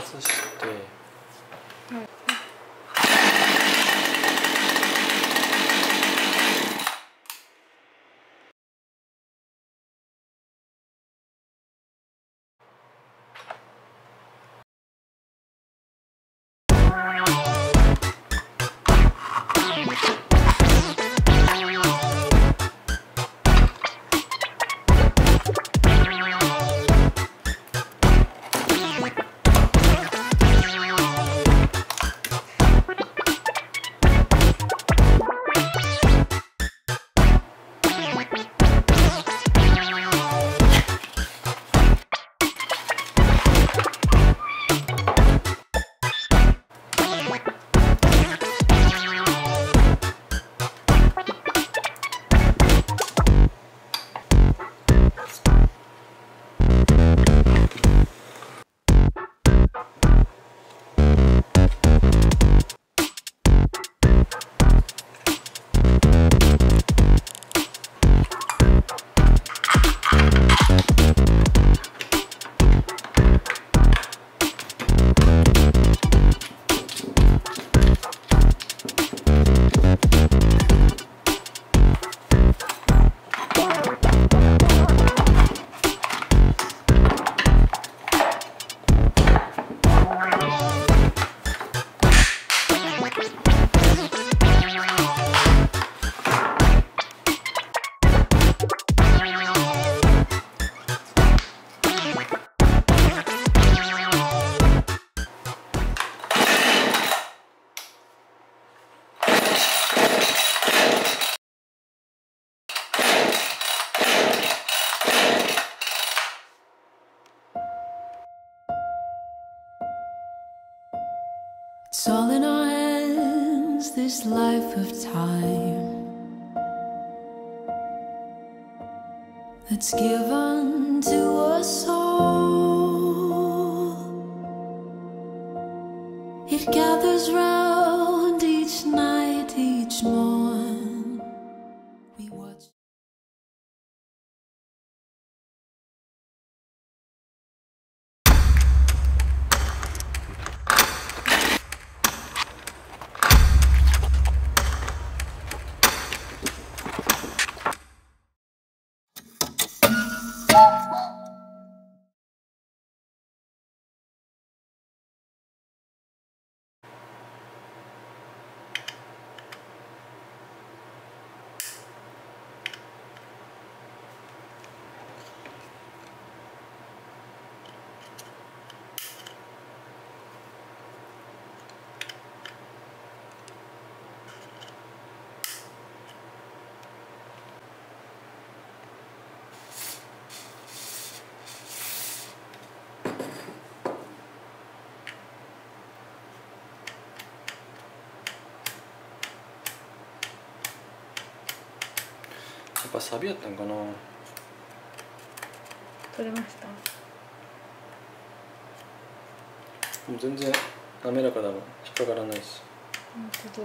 外して「はい this life of time that's given to us all. It gathers round やっぱサビやったんかな。取れました。もう全然滑らかだもん引っかからないし。本当